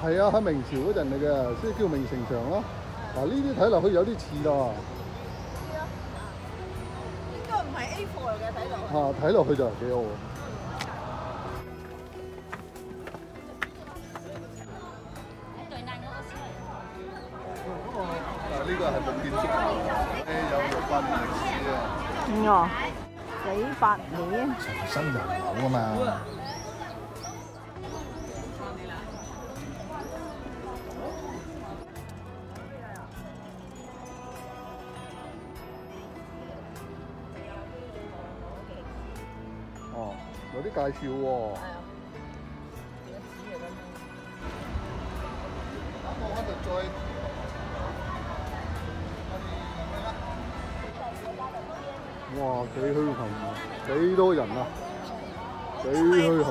係啊，喺明朝嗰陣嚟嘅，所以叫明城牆咯。嗱，呢啲睇落去有啲似咯，應該唔係 A4 嚟嘅，睇到。嚇睇落去就係幾好。嗱，呢個係木建築，誒有六百年歷史嘅。哦，幾百年。新人口啊嘛。有啲介紹喎。係啊。幾多紙嚟㗎？咁我嗰度再。哇！幾墟冚，幾多人啊！幾虛冚。